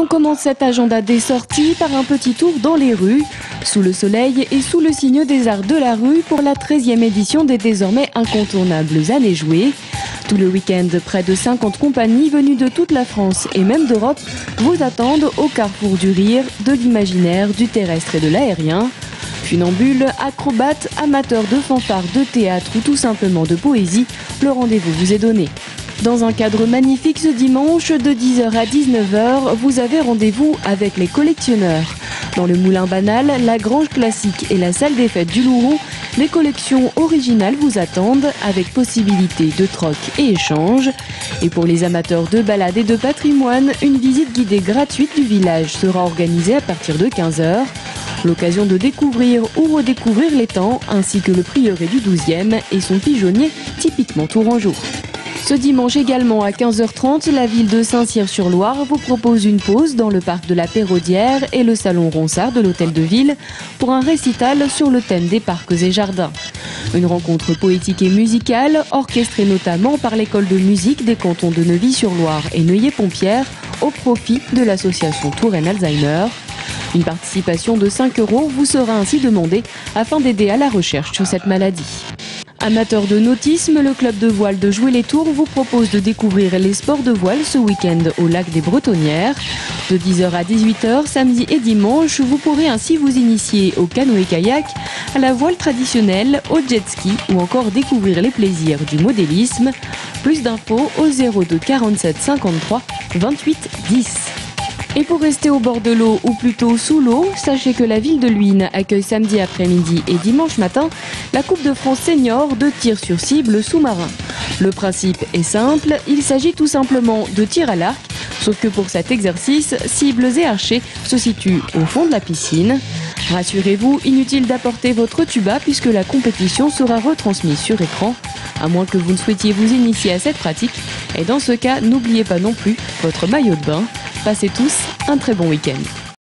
On commence cet agenda des sorties par un petit tour dans les rues, sous le soleil et sous le signe des arts de la rue pour la 13e édition des désormais incontournables années jouées. Tout le week-end, près de 50 compagnies venues de toute la France et même d'Europe vous attendent au carrefour du rire, de l'imaginaire, du terrestre et de l'aérien. Funambules, acrobates, amateurs de fanfare, de théâtre ou tout simplement de poésie, le rendez-vous vous est donné. Dans un cadre magnifique ce dimanche, de 10h à 19h, vous avez rendez-vous avec les collectionneurs. Dans le Moulin Banal, la Grange Classique et la Salle des Fêtes du Louron, les collections originales vous attendent avec possibilité de troc et échange. Et pour les amateurs de balade et de patrimoine, une visite guidée gratuite du village sera organisée à partir de 15h. L'occasion de découvrir ou redécouvrir temps, ainsi que le prieuré du 12e et son pigeonnier typiquement tourangeau. Ce dimanche également à 15h30, la ville de Saint-Cyr-sur-Loire vous propose une pause dans le parc de la Péraudière et le salon Ronsard de l'hôtel de ville pour un récital sur le thème des parcs et jardins. Une rencontre poétique et musicale, orchestrée notamment par l'école de musique des cantons de Neuvy-sur-Loire et Neuilly-Pompière au profit de l'association Touraine Alzheimer. Une participation de 5 euros vous sera ainsi demandée afin d'aider à la recherche sur cette maladie. Amateur de nautisme, le club de voile de Jouer les Tours vous propose de découvrir les sports de voile ce week-end au lac des Bretonnières. De 10h à 18h, samedi et dimanche, vous pourrez ainsi vous initier au canoë-kayak, à la voile traditionnelle, au jet ski ou encore découvrir les plaisirs du modélisme. Plus d'infos au 02 47 53 28 10. Et pour rester au bord de l'eau ou plutôt sous l'eau, sachez que la ville de Luynes accueille samedi après-midi et dimanche matin la Coupe de France senior de tir sur cible sous-marin. Le principe est simple, il s'agit tout simplement de tir à l'arc, sauf que pour cet exercice, cibles et archers se situent au fond de la piscine. Rassurez-vous, inutile d'apporter votre tuba puisque la compétition sera retransmise sur écran, à moins que vous ne souhaitiez vous initier à cette pratique. Et dans ce cas, n'oubliez pas non plus votre maillot de bain. Passez tous un très bon week-end.